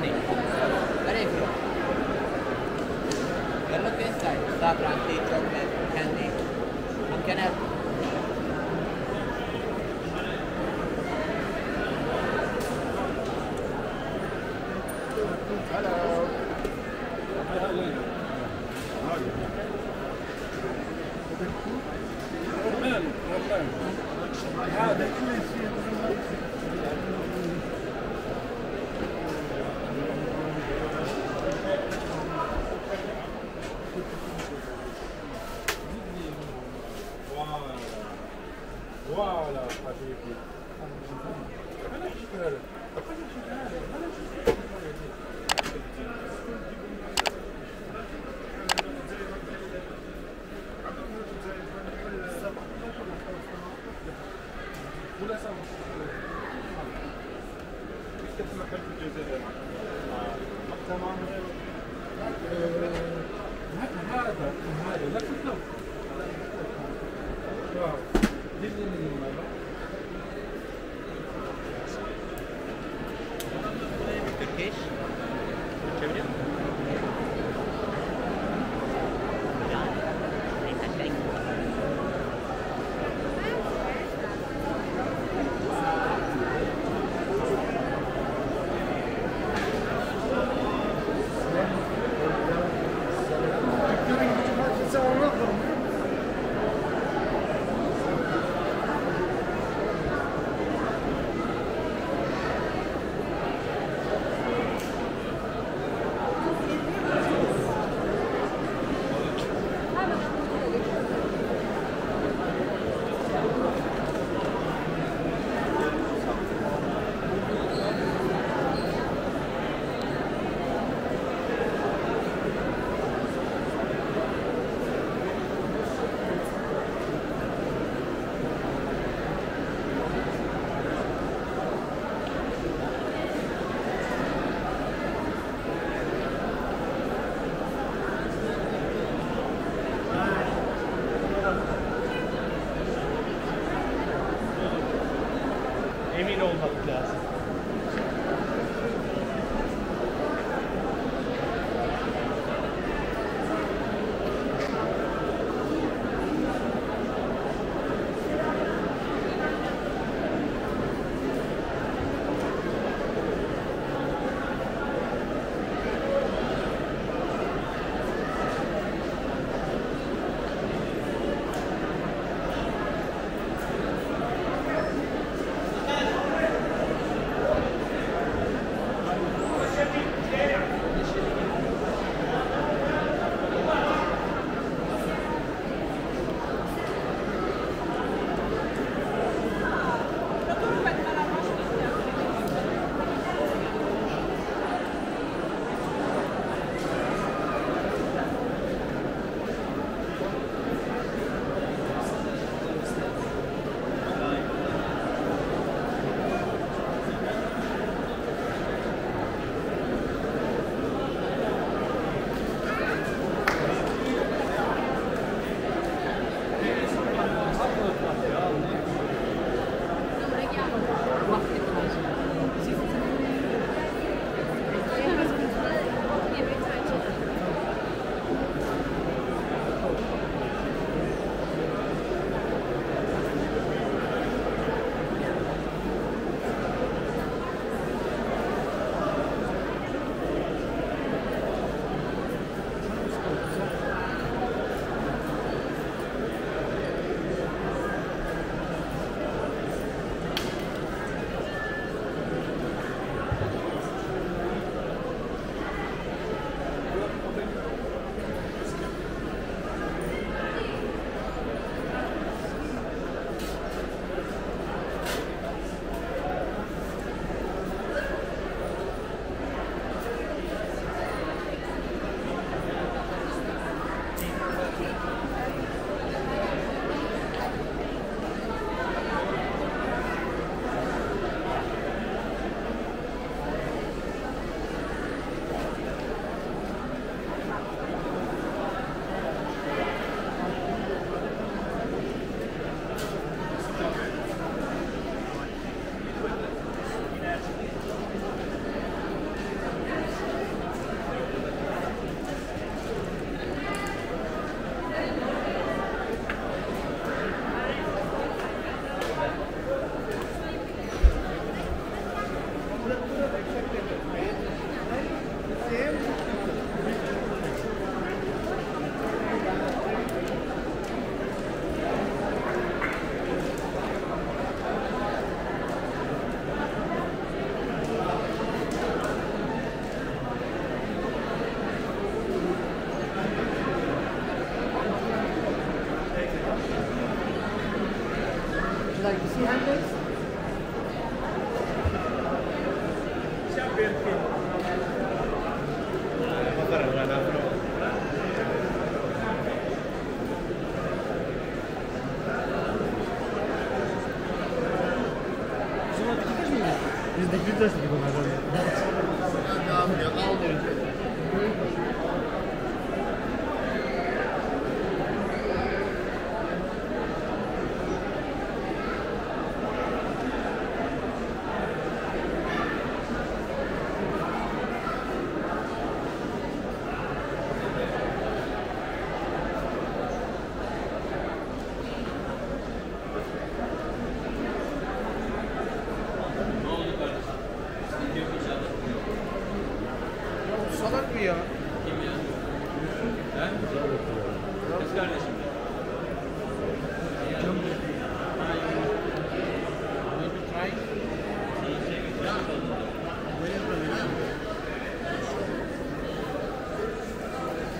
Mane. Arevalo. You're looking inside. Stop, Randy, chocolate, candy. I'm gonna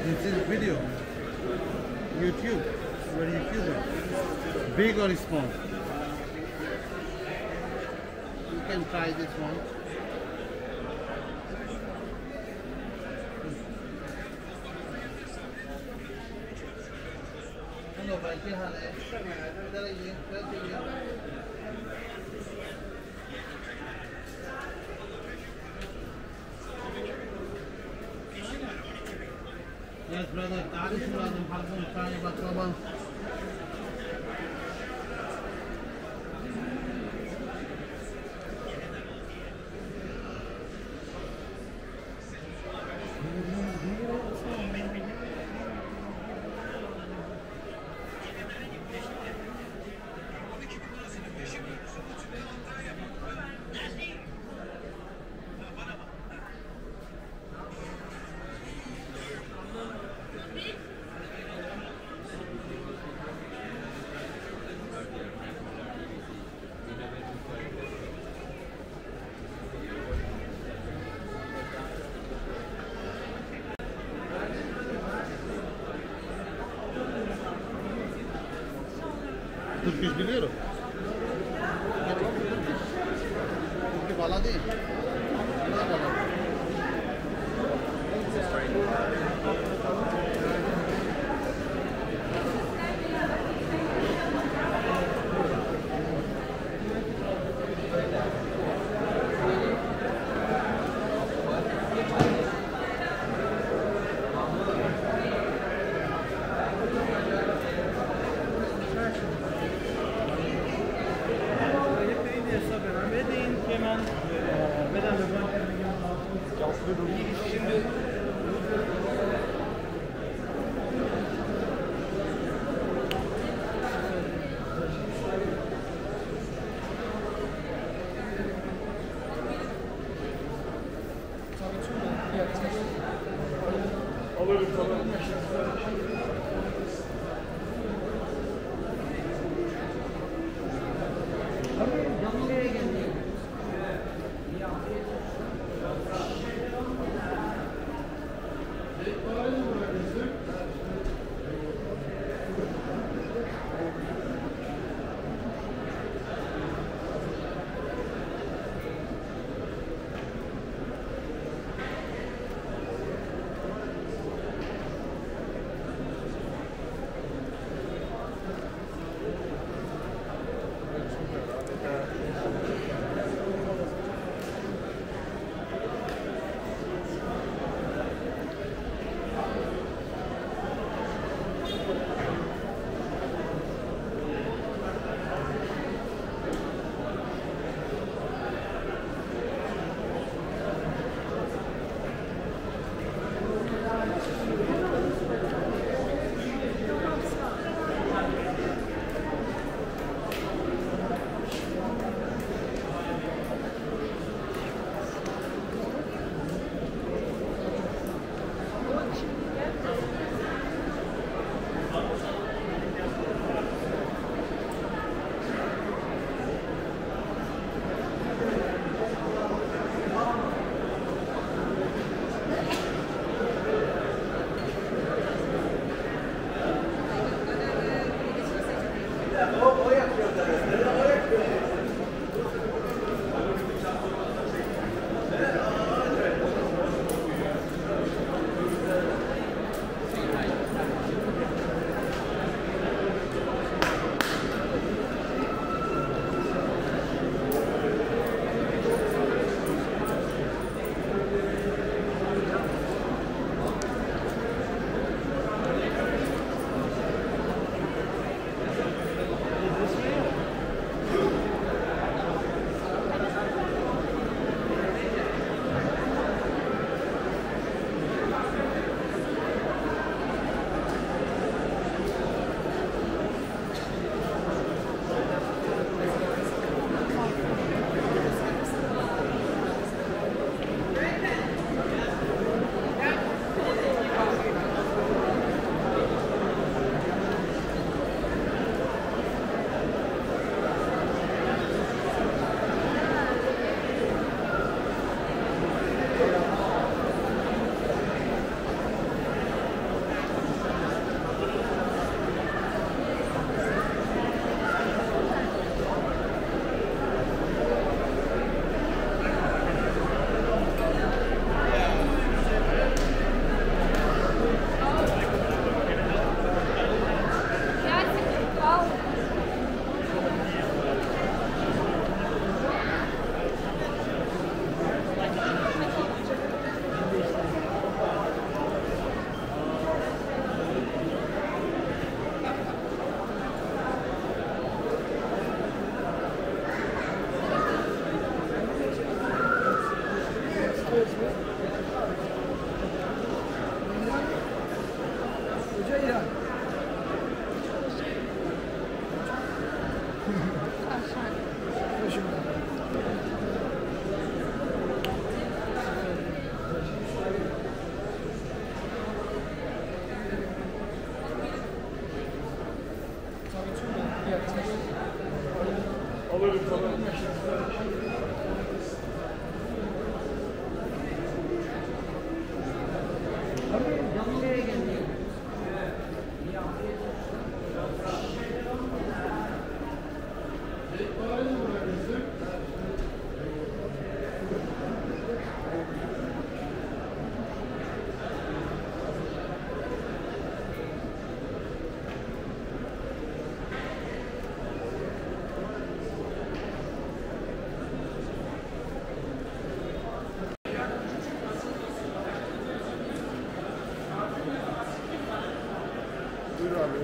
This is video. YouTube. Where YouTuber. Big or small? You can try this one. Hello 43 biliyorum. Çünkü bala değil.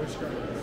Buyur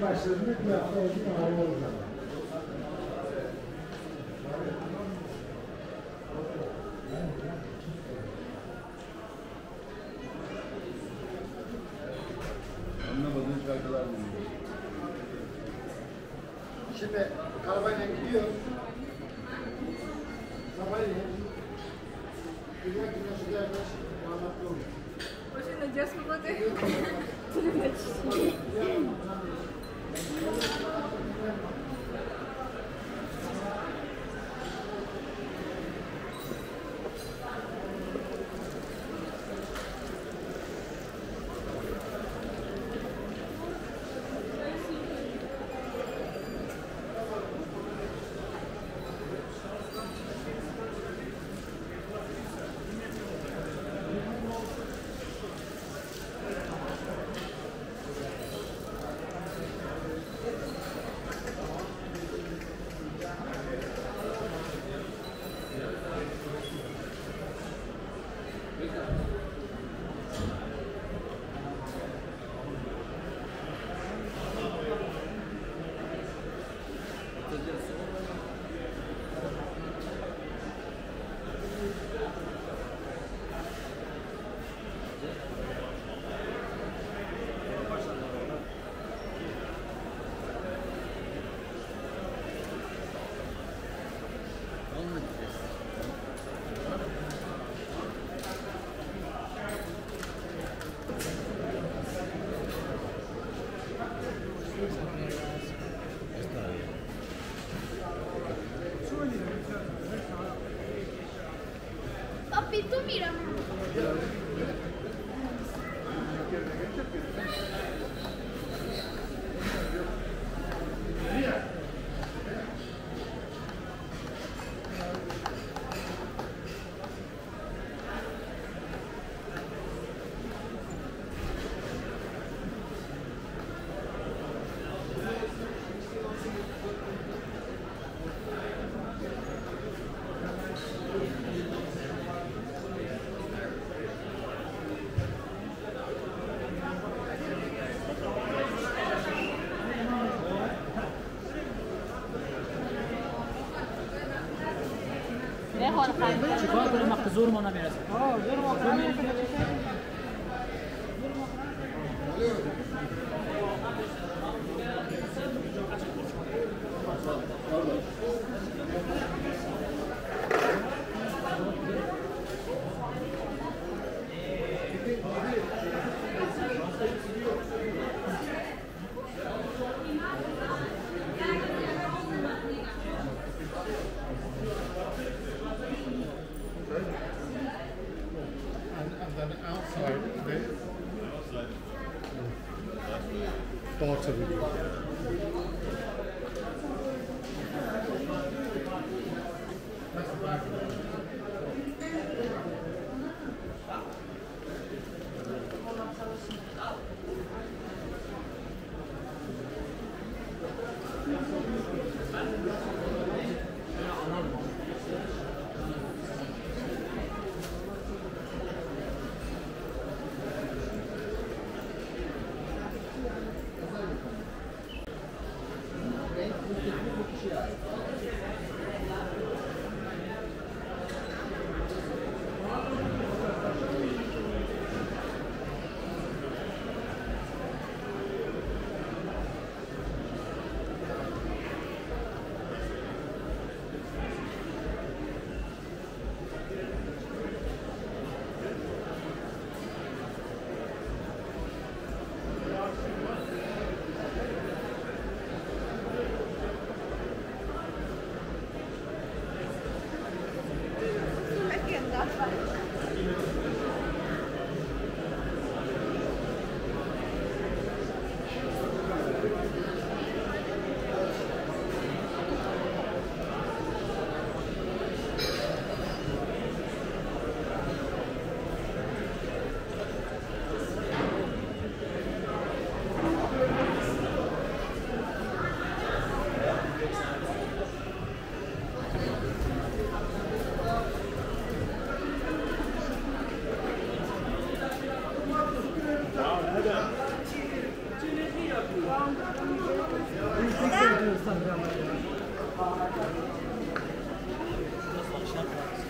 把身份证号 چیکار کنیم وقتی زور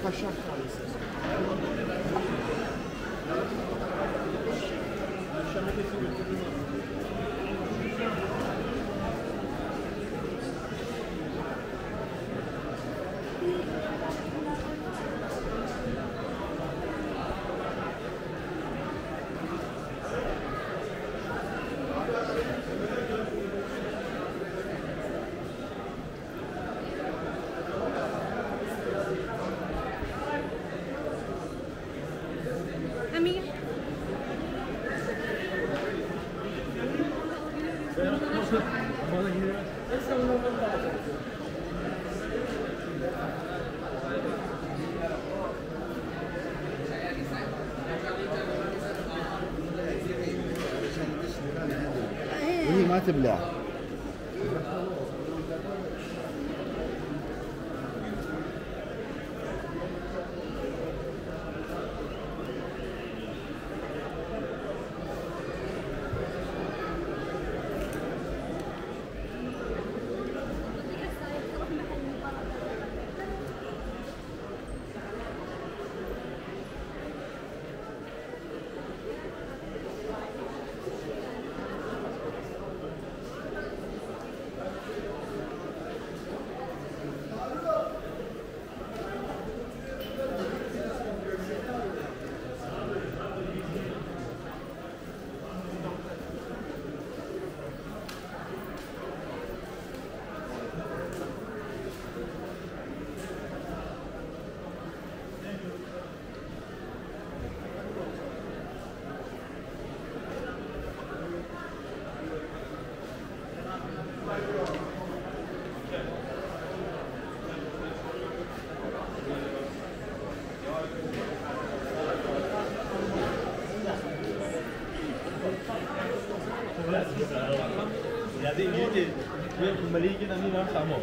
Kaşar tanesi. استبلاع 在那边喊某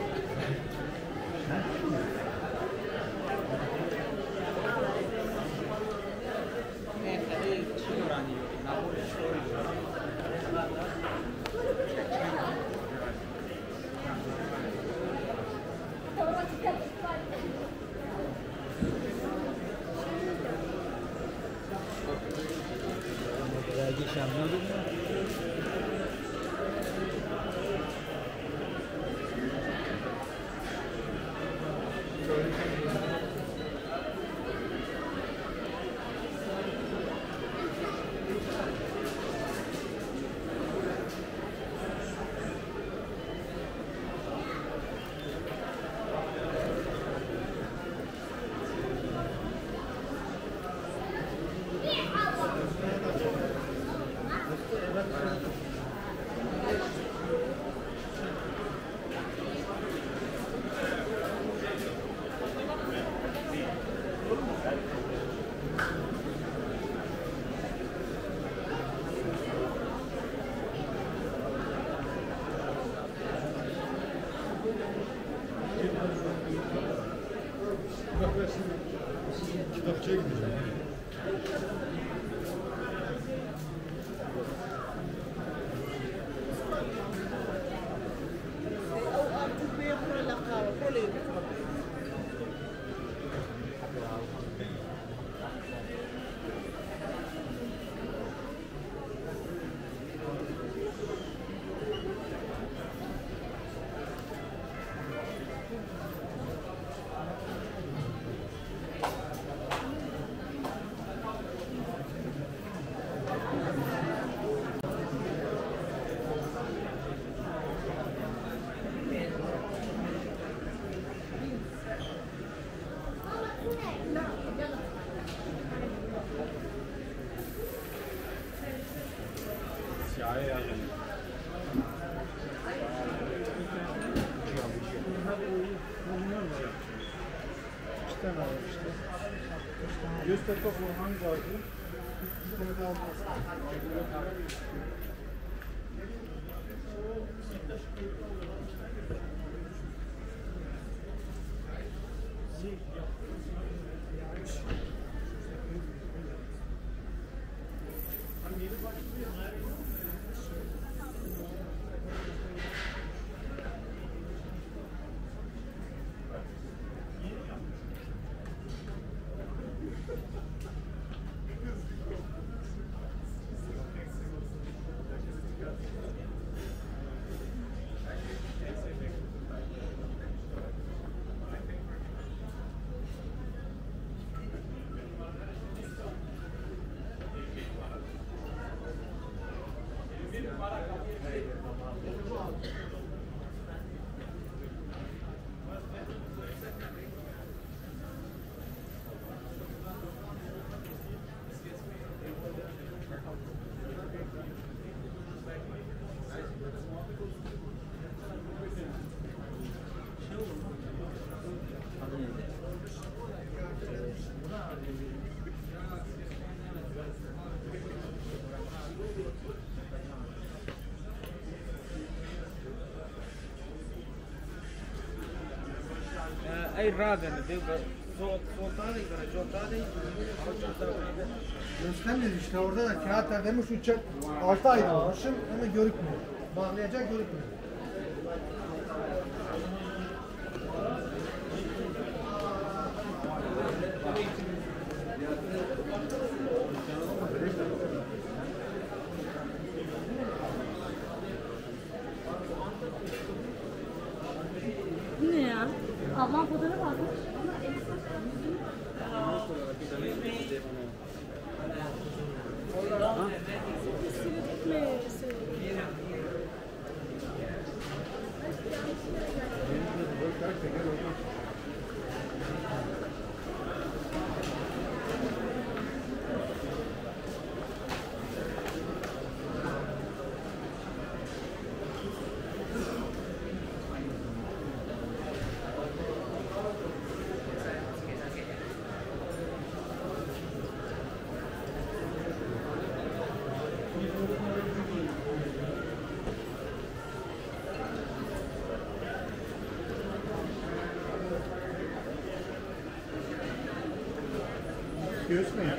とこうなんか ay raden diyor. Göstermiyor işte orada da kağıtlar demiş uçak 6 ay olmuşum ama görükmüyor. Bağlayacak görükmüyor. Göğüs mü